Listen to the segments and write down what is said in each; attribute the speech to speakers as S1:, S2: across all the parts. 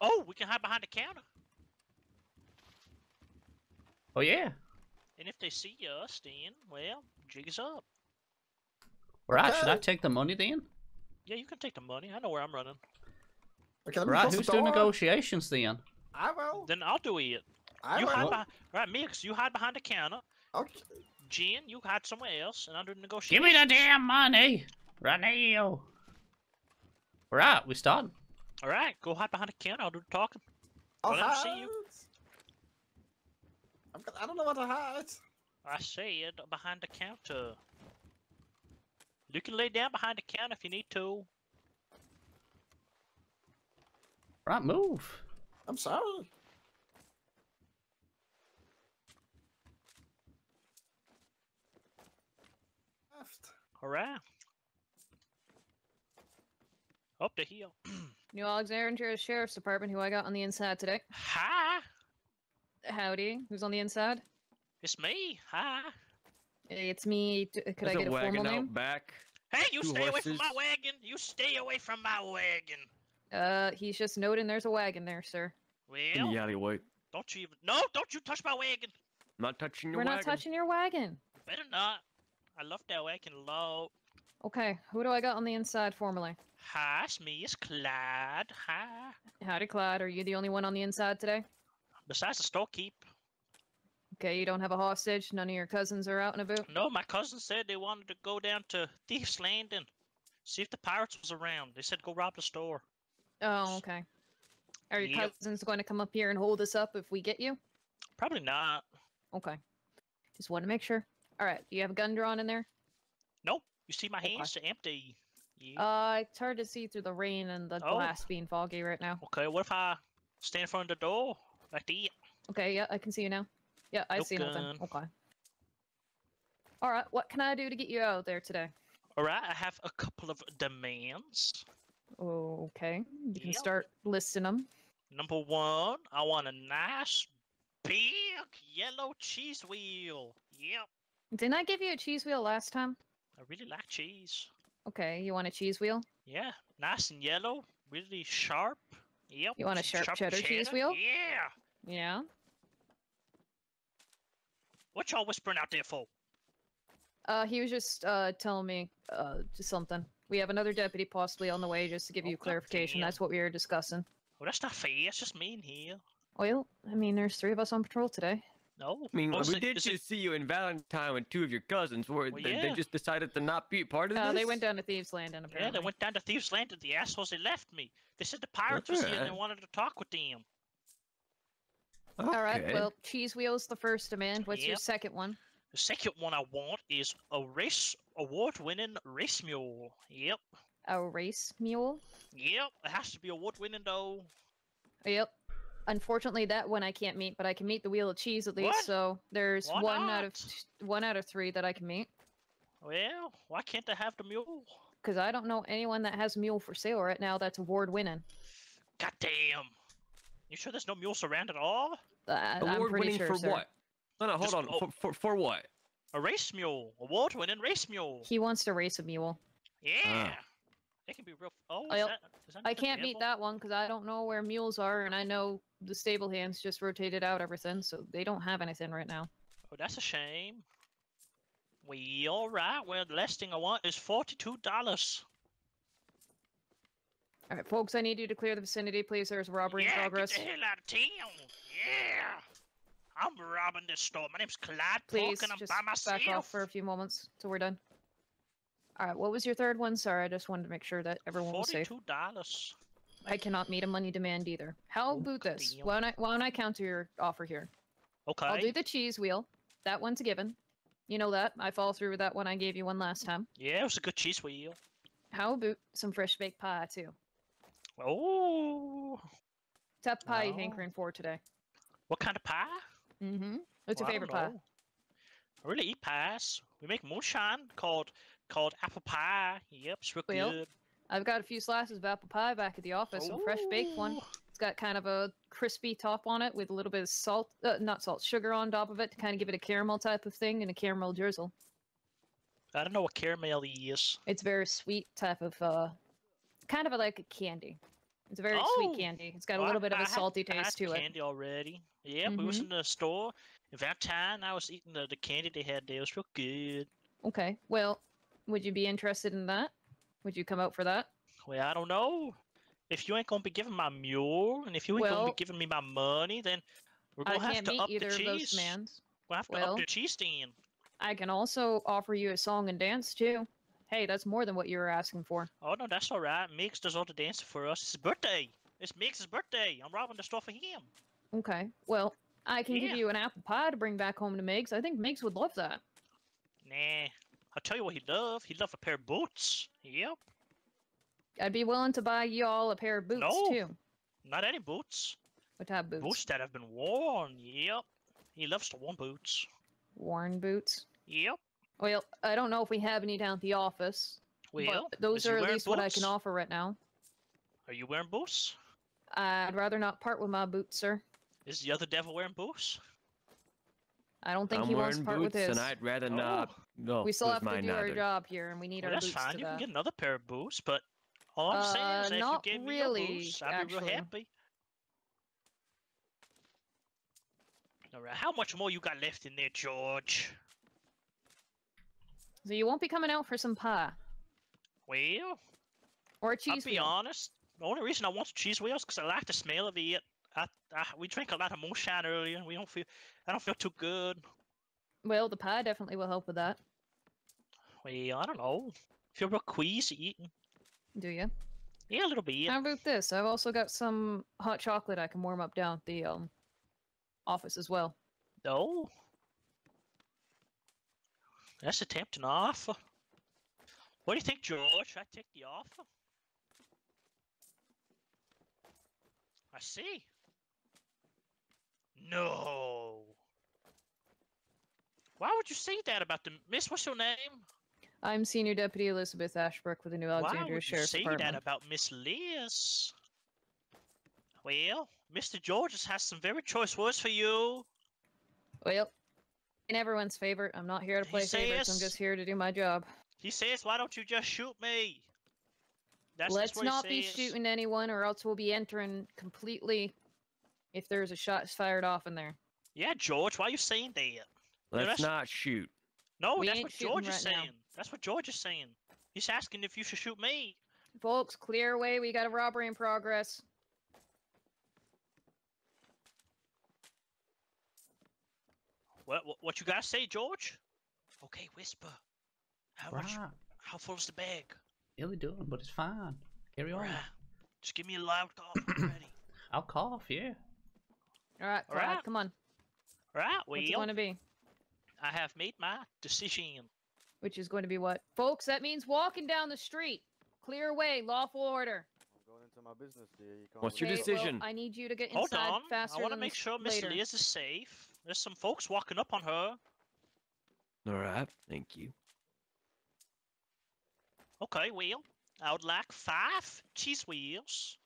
S1: Oh, we can hide behind the counter.
S2: Oh yeah.
S1: And if they see us, then, well, jig is up.
S2: Right, should I take the money then?
S1: Yeah, you can take the money. I know where I'm running.
S3: Okay,
S2: Right, who's doing negotiations then?
S3: I will.
S1: Then I'll do it.
S3: I
S1: you hide
S3: will.
S1: behind, right, Miggs, you hide behind the counter.
S3: Okay.
S1: Jen, you hide somewhere else, and I'll do the
S2: Give me the damn money! Right now. Right, we starting.
S1: All right, go hide behind the counter. I'll do the talking.
S3: I'll
S1: Well, let
S3: hide.
S1: see you.
S3: I'm I don't know what to hide.
S1: I said behind the counter. You can lay down behind the counter if you need to.
S2: Right, move.
S3: I'm sorry. Left.
S1: All right. Up the hill.
S4: New Alexandria Sheriff's Department, who I got on the inside today.
S1: Hi,
S4: Howdy. Who's on the inside?
S1: it's me. Hi.
S4: It's me. D- Could I get a
S5: wagon
S4: formal
S5: out
S4: name?
S5: back.
S1: Hey, you
S5: Two
S1: stay away from my wagon. You stay away from my wagon.
S4: Uh, he's just noting there's a wagon there, sir.
S5: In
S1: Well,
S5: the alleyway.
S1: don't you even. No, don't you touch my wagon.
S5: Not touching your
S4: We're
S5: wagon.
S4: not touching your wagon.
S1: Better not. I love that wagon a lot.
S4: Okay, who do I got on the inside formally?
S1: Hi, it's me. It's Clyde. Hi.
S4: Howdy, Clyde. Are you the only one on the inside today?
S1: Besides the storekeep.
S4: Okay, you don't have a hostage. None of your cousins are out and about.
S1: No, my cousin said they wanted to go down to Thieves Landing. See if the pirates was around. They said go rob the store.
S4: Oh, okay. Are your
S1: Yep.
S4: cousins going to come up here and hold us up if we get you?
S1: Probably not.
S4: Okay. Just want to make sure. All right. Do you have a gun drawn in there?
S1: Nope. You see my
S4: Okay.
S1: hands are empty. Yeah.
S4: Uh, it's hard to see through the rain and the
S1: Oh.
S4: glass being foggy right now.
S1: okay, what if I stand in front of the door? Like that?
S4: Okay, yeah, I can see you now. Yeah, I
S1: No
S4: see nothing. Okay. All right, what can I do to get you out there today?
S1: Alright, I have a couple of demands.
S4: Okay, you can
S1: Yep.
S4: start listing them.
S1: Number one, I want a nice, big yellow cheese wheel. Yep.
S4: Didn't I give you a cheese wheel last time?
S1: I really like cheese.
S4: Okay, you want a cheese wheel?
S1: Yeah, nice and yellow, really sharp. Yep.
S4: You want a
S1: some
S4: sharp cheddar cheese wheel?
S1: Yeah.
S4: Yeah.
S1: What y'all whispering out there for?
S4: Uh, he was just uh telling me uh just something. We have another deputy possibly on the way, just to give
S1: Oh,
S4: you clarification. That's what we were discussing.
S1: Well, that's not fair. It's just me in here.
S4: Well, I mean, there's three of us on patrol today.
S1: No.
S5: I mean,
S1: is
S5: we
S1: it-
S5: did
S1: is it-
S5: just see you in Valentine with two of your cousins. Where
S1: Well,
S5: they, they just decided to not be part of
S4: Uh,
S5: this.
S4: they went down to Thieves Landing apparently.
S1: Yeah, they went down to Thieves Landing The assholes they left me. They said the pirates were here and they wanted to talk with them.
S4: All right. Well, cheese wheel's the first demand. What's your second one?
S1: The second one I want is a race award-winning race mule. Yep,
S4: A race mule.
S1: yep. It has to be award-winning though.
S4: Yep. Unfortunately, that one I can't meet, but I can meet the wheel of cheese at least.
S1: What?
S4: So there's
S1: Why
S4: one out of one out of three that I can meet.
S1: Well, why can't I have the mule?
S4: Because I don't know anyone that has a mule for sale right now that's award winning.
S1: God damn. You sure there's no mules around at all?
S4: Uh, I'm
S5: Award winning
S4: sure,
S5: for
S4: sir.
S5: what? No, no, hold
S1: Just-
S5: on.
S1: oh.
S5: For, for for what?
S1: A race mule. Award-winning race mule.
S4: He wants to race a mule.
S1: Yeah. It can be real. Oh, is that, is that
S4: I can't meet that one because I don't know where mules are, and I know the stable hands just rotated out everything, so they don't have anything right now.
S1: Oh, that's a shame. We all right. Well, the last thing I want is forty-two dollars.
S4: All right, folks, I need you to clear the vicinity, please. There's robbery
S1: yeah,
S4: in progress.
S1: get the hell out of town. Yeah. I'm robbing this store. My name's Clyde
S4: Please,
S1: Pork, and I'm
S4: just
S1: by myself.
S4: back off for a few moments till we're done. All right, what was your third one? Sorry, I just wanted to make sure that everyone was safe.
S1: Forty-two dollars.
S4: I cannot meet a money demand either. How
S1: Oh,
S4: about this? Why don't I why don't I counter your offer here?
S1: Okay.
S4: I'll do the cheese wheel. That one's a given. You know that. I follow through with that one I gave you one last time.
S1: Yeah, it was a good cheese wheel.
S4: How about some fresh baked pie too?
S1: Oh,
S4: of pie you
S1: Oh.
S4: hankering for today?
S1: what kind of pie?
S4: Mm-hmm. What's
S1: Well,
S4: your favorite pie?
S1: I really eat pies. We make moonshine called called apple pie. Yep, it's real
S4: Well,
S1: good.
S4: I've got a few slices of apple pie back at the office. A fresh baked one. It's got kind of a crispy top on it with a little bit of salt, uh, not salt, sugar on top of it to kind of give it a caramel type of thing and a caramel drizzle.
S1: I don't know what caramel is.
S4: It's very sweet type of, uh, kind of a, like a candy. It's a very
S1: Oh,
S4: sweet candy. It's got a
S1: Well,
S4: little bit of
S1: I
S4: a
S1: had-
S4: salty
S1: I had
S4: taste to it.
S1: candy already. Yeah, we was
S4: Mhm.
S1: in the store. In Valentine, I was eating the, the candy they had there. It was real good.
S4: Okay. Well, would you be interested in that? Would you come out for that?
S1: Well, I don't know. If you ain't gonna be giving my mule, and if you ain't gonna be giving me my money, then we're gonna have to up the cheese.
S4: demands.
S1: We'll have to
S4: Well-
S1: up the cheese stand.
S4: I can also offer you a song and dance too. Hey, that's more than what you were asking for.
S1: Oh no, that's all right. Miggs does all the dancing for us. It's his birthday. It's Miggs's birthday. I'm robbing the store for him.
S4: Okay. Well, I can give you an apple pie to bring back home to Miggs. I think Miggs would love that.
S1: Nah, I'll tell you what he'd love. He'd love a pair of boots. Yep.
S4: I'd be willing to buy y'all a pair of boots
S1: No.
S4: too.
S1: Not any boots.
S4: What type of boots?
S1: Boots that have been worn. Yep. He loves to worn boots.
S4: Worn boots.
S1: Yep.
S4: Well, I don't know if we have any down at the office.
S1: Well,
S4: but those are at
S1: wearing
S4: least what I can offer right now.
S1: Are you wearing boots?
S4: I'd rather not part with my boots, sir.
S1: Is the other devil wearing boots?
S4: I don't think
S5: I'm
S4: he wants
S5: wearing
S4: to part
S5: boots,
S4: with his.
S5: and I'd rather
S1: Oh.
S5: not. No,
S4: we still have to
S5: mine
S4: do our
S5: either.
S4: job here, and we need
S1: Well,
S4: our
S1: that's
S4: boots
S1: fine.
S4: to
S1: You
S4: that.
S1: can get another pair of boots, but all I'm saying
S4: Uh,
S1: is
S4: not
S1: if you gave me
S4: really,
S1: your boots, I'd be real
S4: actually.
S1: happy. All right, how much more you got left in there, George?
S4: So you won't be coming out for some pie
S1: Well,
S4: or a
S1: I'll
S4: cheese
S1: be
S4: wheel.
S1: honest. The only reason I want cheese wheels because I like the smell of it. I, I, we drank a lot of moonshine earlier. We don't feel. I don't feel too good.
S4: Well, the pie definitely will help with that.
S1: Well, I don't know. Feel real queasy eating.
S4: Do you?
S1: Yeah, a little bit.
S4: How about this? I've also got some hot chocolate I can warm up down at the um office as well.
S1: No. That's a tempting offer. What do you think, George? Should I take the offer? I see. No. Why would you say that about the Miss? What's your name?
S4: I'm Senior Deputy Elizabeth Ashbrook with the New Alexandria Why
S1: would you
S4: Sheriff's
S1: say
S4: Department.
S1: that about Miss Liz? Well, Mr. Georges has some very choice words for you.
S4: Well, in everyone's favor, I'm not here to play favorites. I'm just here to do my job.
S1: He says, "Why don't you just shoot me?" That's,
S4: Let's not be shooting anyone, or else we'll be entering completely. If there's a shot fired off in there,
S1: Yeah, George, why are you saying that?
S5: Let's
S1: that's-
S5: not shoot.
S1: No,
S4: We
S1: that's what
S4: shooting
S1: George is
S4: right now.
S1: saying. That's what George is saying. He's asking if you should shoot me.
S4: folks, clear away. We got a robbery in progress.
S1: What what, what you gotta say, George? Okay, whisper. How much?
S2: Right.
S1: How full's the bag?
S2: Nearly done, but it's fine. Carry on.
S1: Right. Just give me a loud cough ready.
S2: I'll cough, yeah.
S4: All right,
S1: All
S4: Clyde,
S1: right.
S4: come on.
S1: Right,
S4: What's it
S1: well,
S4: going to be?
S1: I have made my decision.
S4: Which is going to be what, folks? That means walking down the street. Clear away. Lawful order.
S6: I'm going into my business, dear. You can't
S5: What's your
S6: leave.
S4: Okay, well,
S5: decision?
S4: I need you to get
S1: Hold
S4: inside
S1: on.
S4: faster
S1: I want to make sure Miss
S4: later.
S1: Liz is safe. There's some folks walking up on her.
S5: All right, thank you.
S1: Okay, well, I would like five cheese wheels.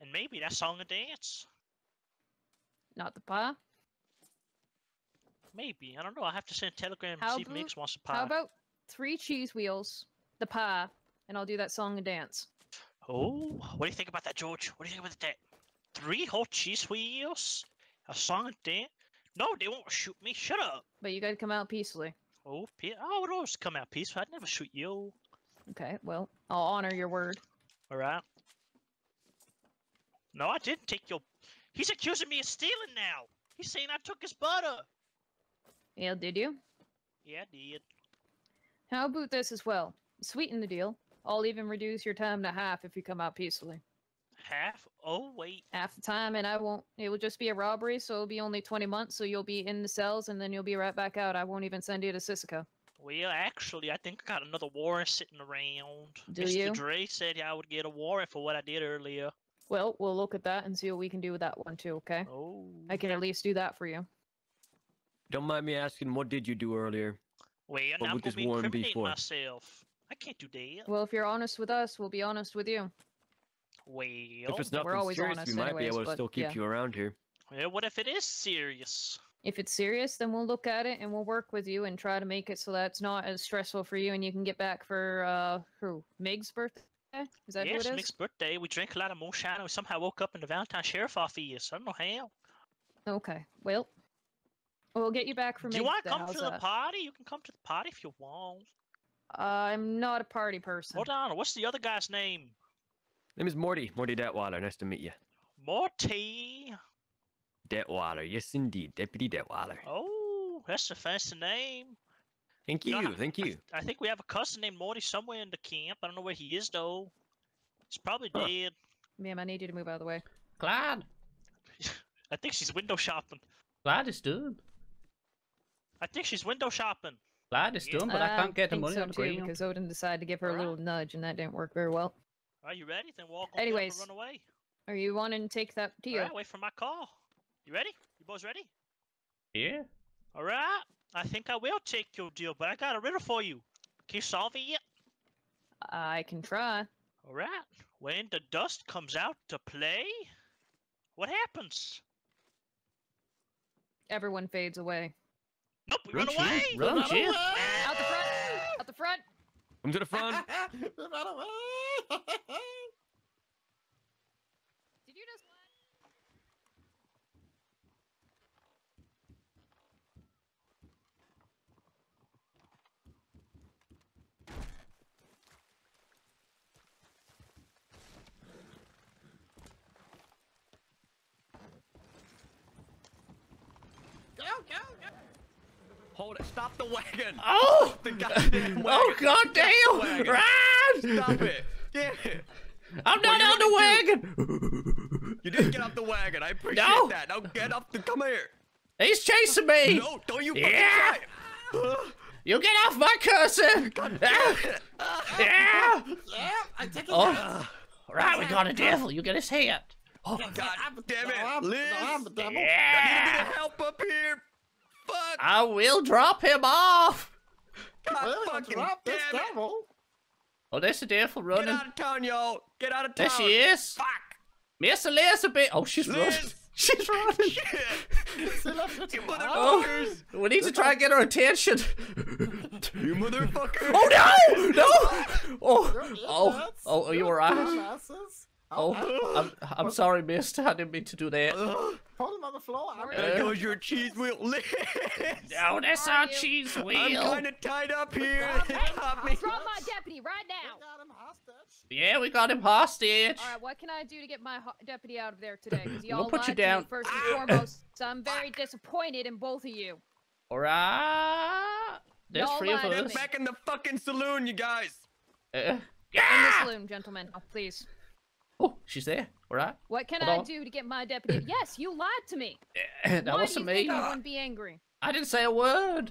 S1: And maybe that song and dance.
S4: Not the pie.
S1: Maybe. I don't know. I have to send a telegram to
S4: How
S1: see if Miggs wants a pie.
S4: How about three cheese wheels, the pie, and I'll do that song and dance.
S1: Oh, what do you think about that, George? What do you think about that? Three whole cheese wheels? A song and dance? No, they won't shoot me. Shut up.
S4: But you gotta come out peacefully.
S1: Oh, pe- I would always come out peacefully. I'd never shoot you.
S4: Okay, well, I'll honor your word.
S1: All right. No, I didn't take your. He's accusing me of stealing now. He's saying I took his butter.
S4: Yeah, did you?
S1: Yeah, I did.
S4: How about this as well? Sweeten the deal. I'll even reduce your time to half if you come out peacefully.
S1: Half? Oh, wait.
S4: Half the time, and I won't. It will just be a robbery, so it'll be only 20 months. So you'll be in the cells, and then you'll be right back out. I won't even send you to Sisika.
S1: Well, actually, I think I got another warrant sitting around.
S4: Do
S1: Mr.
S4: you?
S1: Dre said I would get a warrant for what I did earlier.
S4: Well, we'll look at that and see what we can do with that one too. Okay?
S1: Oh.
S4: I can at least do that for you.
S5: Don't mind me asking, what did you do earlier?
S1: Well,
S5: What
S1: I'm
S5: would
S1: going
S5: this
S1: to be
S5: warrant be
S1: incriminating
S5: for?
S1: myself. I can't do that.
S4: Well, if you're honest with us, we'll be honest with you.
S1: Well,
S5: if it's
S4: we're
S5: nothing
S4: always
S5: serious, we
S4: honest
S5: might be able to still keep
S4: yeah.
S5: you around here.
S1: well, what if it is serious?
S4: If it's serious, then we'll look at it and we'll work with you and try to make it so that's not as stressful for you and you can get back for uh who? Miggs' birthday? Is that
S1: yes,
S4: who it
S1: Miggs'
S4: is?
S1: birthday. We drank a lot of moonshine and we somehow woke up in the Valentine Sheriff office. I don't know how.
S4: Okay. Well, we'll get you back from.
S1: Do you want to come to the party? You can come to the party if you want.
S4: I'm not a party person.
S1: Hold on. What's the other guy's name?
S5: Name is Morty. Morty Detweiler. Nice to meet you.
S1: Morty.
S5: Detweiler. Yes, indeed. Deputy Detweiler.
S1: Oh, that's a fancy name.
S5: Thank
S1: You
S5: you.
S1: know,
S5: Thank you.
S1: I think we have a cousin named Morty somewhere in the camp. I don't know where he is though. He's probably
S5: Huh.
S1: dead.
S4: Ma'am, I need you to move out of the way.
S2: Glad.
S1: I think she's window shopping.
S2: Glad it's done.
S1: I think she's window shopping.
S2: Glad it's
S1: Yeah.
S2: done, but I can't get the money
S4: so
S2: on the
S4: too,
S2: ground.
S4: because Odin decided to give her a little nudge, and that didn't work very well.
S1: Are you ready? Then walk on
S4: Anyways,
S1: and run away.
S4: Are you wanting to take that deal?
S1: Alright, wait for my call. You ready? You boys ready?
S2: Yeah.
S1: Alright. I think I will take your deal, but I got a riddle for you. Can you solve it yet?
S4: I can try.
S1: Alright. When the dust comes out to play, what happens?
S4: Everyone fades away.
S1: Nope, we
S2: Run,
S1: run
S2: Chief,
S1: away!
S2: Run,
S3: Run
S2: Chief.
S3: away!
S4: Out the front! Out the front!
S5: Come to the front.
S3: Run away!
S5: Hold it. Stop the wagon.
S2: Oh!
S5: The goddamn
S2: Oh,
S5: wagon.
S2: goddamn!
S5: Wagon.
S2: Run!
S5: Stop it. Get it.
S2: I'm not on the
S5: wanna
S2: wagon!
S5: You didn't get off the wagon. I appreciate
S2: No.
S5: that. Now get off the. Come here.
S2: He's chasing me!
S5: No, don't you fucking
S2: Yeah.
S5: try.
S2: You get off my cursor!
S5: God
S2: Ah!
S5: damn it.
S2: Yeah!
S3: Yeah, I take it.
S2: Oh. Right, we got a devil. You get his head. Oh,
S5: God damn it,
S3: I'm,
S5: Liz.
S3: No, I'm the devil.
S5: I need a bit of help up here. Fuck.
S2: I will drop him off.
S5: God
S3: Well,
S5: fucking
S3: drop this
S5: damn it.
S3: devil.
S2: Oh, there's a devil
S5: Get out of town, y'all. Get out of town.
S2: There she is.
S5: Fuck.
S2: Miss Elizabeth. Oh, she's running. She's running.
S5: Shit.
S3: See, look, look,
S5: You
S3: look.
S2: Oh,
S5: motherfuckers.
S2: we need to try and get her attention.
S5: You motherfuckers.
S2: Oh no! No! Oh, oh, oh, are you
S3: You're
S2: alright? Oh, I'm, I'm sorry, miss. I didn't mean to do that.
S5: Ugh.
S3: Put him on the floor. I'm
S5: There goes your cheese wheel. Liz.
S2: No, that's our
S4: you?
S2: cheese
S5: I'm kind of tied up here. They got me.
S4: Drop my deputy right now.
S3: We got him hostage.
S2: Yeah, we got him hostage.
S4: Alright, what can I do to get my deputy out of there today? Because y'all
S2: put you
S4: lied to me
S2: down.
S4: first and foremost, so I'm very disappointed in both of you.
S2: Alright. There's
S4: Y'all
S2: three of
S4: lied to
S5: Get
S2: us.
S5: back in the fucking saloon, you guys.
S2: Uh,
S4: In the saloon, gentlemen. Oh, please.
S2: Oh, she's there. Alright.
S4: What can
S2: Hold
S4: I
S2: on.
S4: do to get my deputy? Yes, you lied to me.
S2: That
S4: Why
S2: wasn't
S4: do you
S2: me.
S4: think I wouldn't be angry?
S2: I didn't say a word.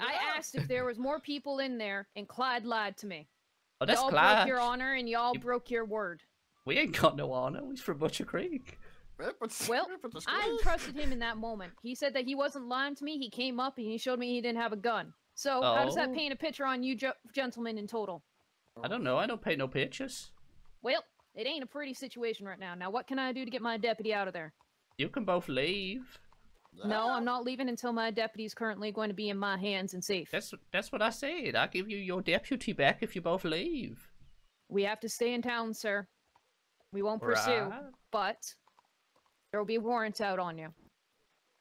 S4: I ah. asked if there was more people in there, and Clyde lied to me.
S2: Oh, that's
S4: y'all broke
S2: Clyde.
S4: your honor, and y'all
S2: You-
S4: broke your word.
S2: We ain't got no honor. We's from Butcher Creek.
S4: Well,
S3: rip it to
S4: I trusted him in that moment. He said that he wasn't lying to me. He came up and he showed me he didn't have a gun. So how does that
S2: Oh.
S4: paint a picture on you, gentlemen, in total?
S2: I don't know. I don't paint no pictures.
S4: Well, it ain't a pretty situation right now. Now, what can I do to get my deputy out of there?
S2: You can both leave.
S4: No, I'm not leaving until my deputy's currently going to be in my hands and safe.
S2: That's that's what I said. I'll give you your deputy back if you both leave.
S4: We have to stay in town, sir. We won't pursue, but there will be warrants out on you.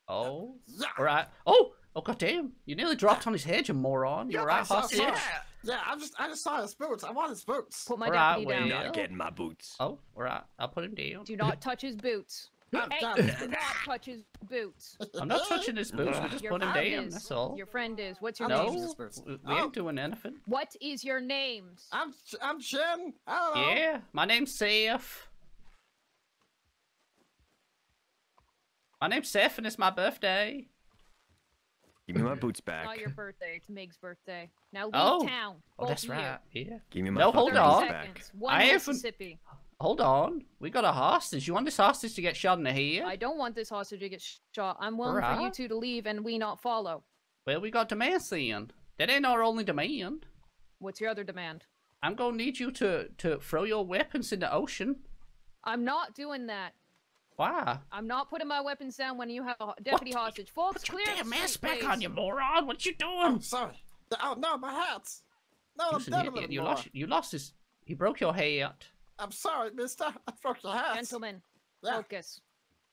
S2: Oh.
S3: Yeah.
S2: Alright. Oh! Oh goddamn! You nearly dropped on his head, you moron. You're
S3: Yeah,
S2: right, hostage.
S3: yeah. Yeah, I just, I just saw his boots. I want his boots.
S4: Put my
S2: Alright,
S4: deputy down.
S2: well-
S5: Not getting my boots.
S2: Oh, alright. I'll put him down.
S4: Do not touch his boots.
S3: I'm
S4: Hey,
S3: done.
S4: do not touch his boots.
S2: I'm not touching his boots. We're just
S4: Your
S2: putting him down.
S4: is.
S2: That's all.
S4: Your friend is. What's your
S3: I'm
S2: no,
S4: name?
S2: we we
S3: Oh.
S2: ain't doing anything.
S4: What is your names?
S3: I'm, I'm Chin. I don't know.
S2: Yeah, my name's Seth. My name's Seth and it's my birthday.
S5: Give me my boots back.
S4: Not your birthday. It's Meg's birthday. Now leave
S2: Oh.
S4: town.
S2: Oh, that's
S4: of you.
S2: right. Yeah.
S5: Give me my
S2: No, hold on.
S5: back.
S4: One
S2: I haven't-
S4: Mississippi.
S2: Hold on. We got a hostage. You want this hostage to get shot in the head?
S4: I don't want this hostage to get shot. I'm willing for you two to leave and we not follow.
S2: Well, we got demands then. That ain't our only demand.
S4: What's your other demand?
S2: I'm gonna need you to to throw your weapons in the ocean.
S4: I'm not doing that.
S2: Why?
S4: I'm not putting my weapons down when you have a deputy
S2: What?
S4: hostage. Folks,
S2: Put your
S4: clear the
S2: damn mask
S4: street,
S2: back on, you moron! What you doing?
S3: sorry. Oh, no, my hats. No, I'm
S2: Listen,
S3: dead
S2: you,
S3: a little
S2: you
S3: more.
S2: lost you lost his He broke your head.
S3: I'm sorry, mister. I broke your hat.
S4: Gentlemen,
S3: Yeah.
S4: focus.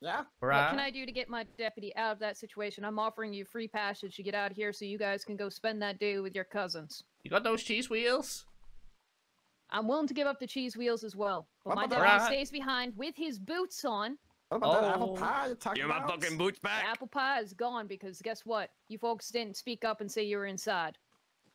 S3: Yeah.
S4: What can I do to get my deputy out of that situation? I'm offering you free passage to get out of here so you guys can go spend that day with your cousins.
S2: You got those cheese wheels?
S4: I'm willing to give up the cheese wheels as well. But
S3: What
S4: my deputy
S2: that?
S4: stays behind with his boots on.
S3: What about that apple
S2: Oh.
S3: pie you're talking
S5: Give my
S3: about?
S5: fucking boots
S4: The
S5: back.
S4: apple pie is gone because guess what? You folks didn't speak up and say you were inside.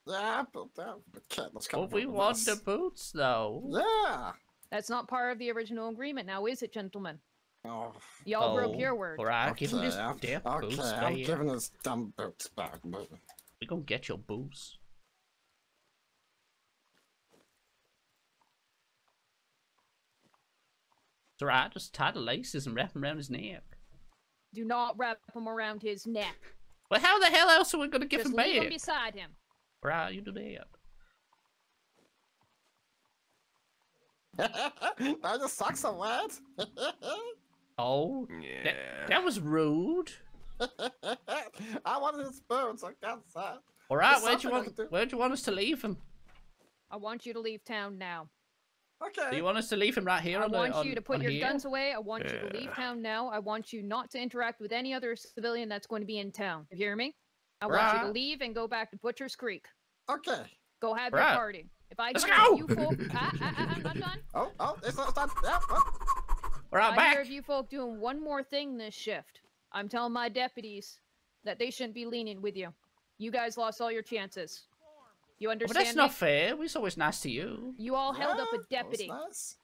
S3: Yeah, but that, okay, let's come
S2: But we want the boots, though.
S3: Yeah.
S4: That's not part of the original agreement now, is it, gentlemen?
S3: Oh,
S4: Y'all broke
S2: Oh,
S4: your word.
S2: Alright, give him
S3: okay,
S2: his
S3: I'm-
S2: damn
S3: okay,
S2: boots
S3: I'm giving his dumb boots back. But
S2: We gonna get your boots. It's alright, just tie the laces and wrap them around his neck.
S4: Do not wrap him around his neck.
S2: Well, how the hell else are we gonna give
S4: Just
S2: him
S4: leave him
S2: back?
S4: beside him.
S2: Right, you do that.
S3: now your socks are wet.
S2: Oh,
S5: Yeah.
S2: that was rude.
S3: I wanted his boots. I got that.
S2: Alright,
S3: There's
S2: where'd you want
S3: can do.
S2: where'd you want us to leave him?
S4: I want you to leave town now.
S3: Okay.
S2: Do you want us to leave him right here
S4: I
S2: on the
S4: want
S2: on,
S4: you to put your
S2: here?
S4: guns away. I want you to leave town now. I want you not to interact with any other civilian that's going to be in town. You hear me? I want you to leave and go back to Butcher's Creek.
S3: Okay.
S4: Go have
S2: Right.
S4: your party. If I
S2: Let's
S4: hear
S2: go!
S4: you folk, ah, ah, ah, I'm not done.
S3: Oh, oh, it's not done. Yeah. Oh.
S2: Alright,
S4: I
S2: back.
S4: hear of you folk doing one more thing this shift. I'm telling my deputies that they shouldn't be lenient with you. You guys lost all your chances. You
S2: But
S4: understand
S2: that's
S4: me?
S2: not fair. We was always nice to you.
S4: You all held up a deputy.
S3: nice.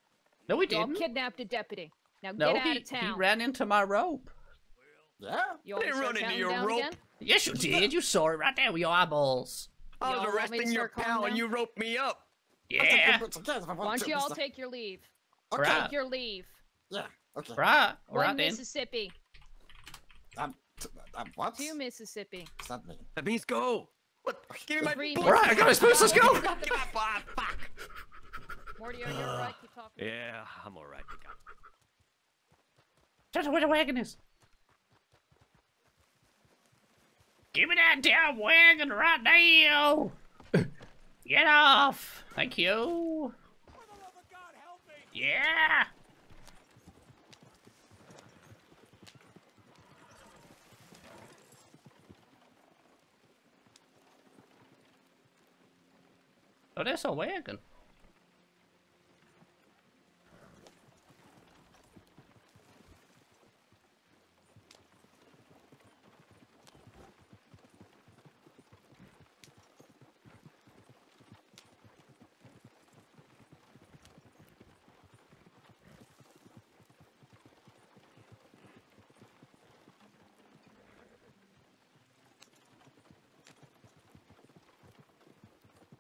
S2: No, we
S4: You
S2: didn't.
S4: You kidnapped a deputy. Now
S2: No,
S4: get out
S2: he,
S4: of town.
S2: he ran into my rope.
S3: Yeah.
S4: You
S5: I didn't run into your rope.
S4: again?
S2: Yes, you did. You saw it right there with your eyeballs.
S5: I
S4: Y'all
S5: was
S4: want me to
S5: arresting your
S4: start calming
S5: pal and you roped me up.
S3: I'll take the
S2: Yeah.
S3: boots again if I
S4: Why don't you all take your leave?
S3: Okay.
S2: Right.
S4: Take your leave.
S3: Yeah. Okay.
S2: Right.
S4: One
S2: Alright then.
S4: Mississippi.
S3: Um, t- um, what?
S4: Two Mississippi.
S3: What's that mean?
S5: That means go. What? Give me my
S4: Three.
S2: Alright, I got my boots. Let's go.
S5: Give me my five. Fuck.
S4: Morty, are you alright? Keep talking.
S5: Yeah, I'm alright. Pick up.
S2: Tell where the wagon is. Give me that damn wagon right now. Get off. Thank you. Yeah. Oh, that's a wagon.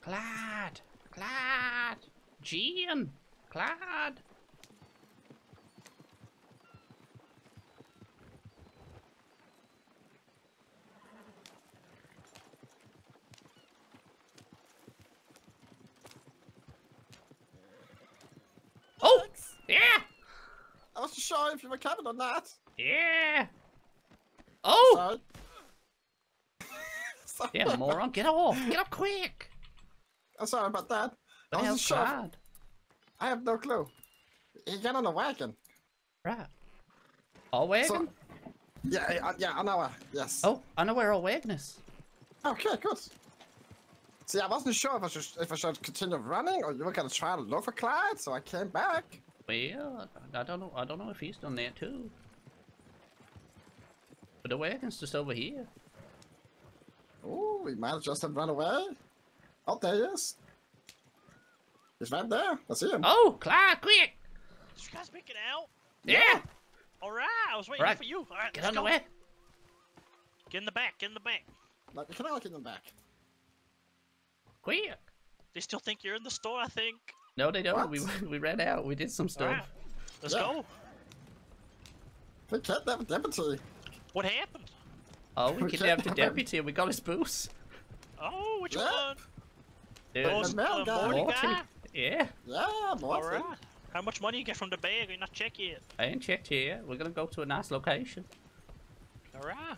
S2: Clyde! Clyde! Jean! Clyde! Oh! Yeah!
S3: I wasn't sure if you were coming or not.
S2: Yeah! Oh!
S3: Sorry.
S2: Yeah, moron, get off! Get up quick!
S3: I'm sorry about that.
S2: What
S3: I sure. I have no clue. He got on the wagon.
S2: Right. All wagon?
S3: Yeah, I- I- yeah, I know. uh, Yes.
S2: Oh, I know where all wagon is.
S3: Okay, good. See, I wasn't sure if I should if I should continue running or you were gonna try to look for Clyde, so I came back.
S2: Well, I don't know. I don't know if he's done that too. But the wagon's just over here.
S3: Oh, we might have just have run away. Oh, there he is. He's right there. I see him.
S2: Oh, Clyde, quick!
S1: Did you guys make it out?
S2: Yeah!
S1: All right, I was waiting
S2: Right.
S1: for you. All right,
S2: Get
S1: let's
S2: the way.
S1: Get in the back. Get in the back.
S3: Like, can I look in the back?
S2: Quick!
S1: They still think you're in the store. I think.
S2: No, they don't. We
S3: What?
S2: we ran out. We did some stuff.
S1: right, let's
S3: Yeah.
S1: go.
S3: We kidnapped a deputy.
S1: What happened?
S2: Oh, we
S3: We
S2: kidnapped the
S3: kidnapped
S2: deputy and we got his boots.
S1: Oh, which
S3: Yeah.
S1: one?
S2: Dude,
S1: Those,
S3: the
S1: uh,
S3: guy.
S1: Morty
S2: Morty.
S1: guy?
S2: Yeah,
S3: Yeah,
S1: All
S3: Morty.
S1: right. How much money you get from the bag? You not check yet.
S2: I ain't checked here. We're gonna go to a nice location.
S1: All right.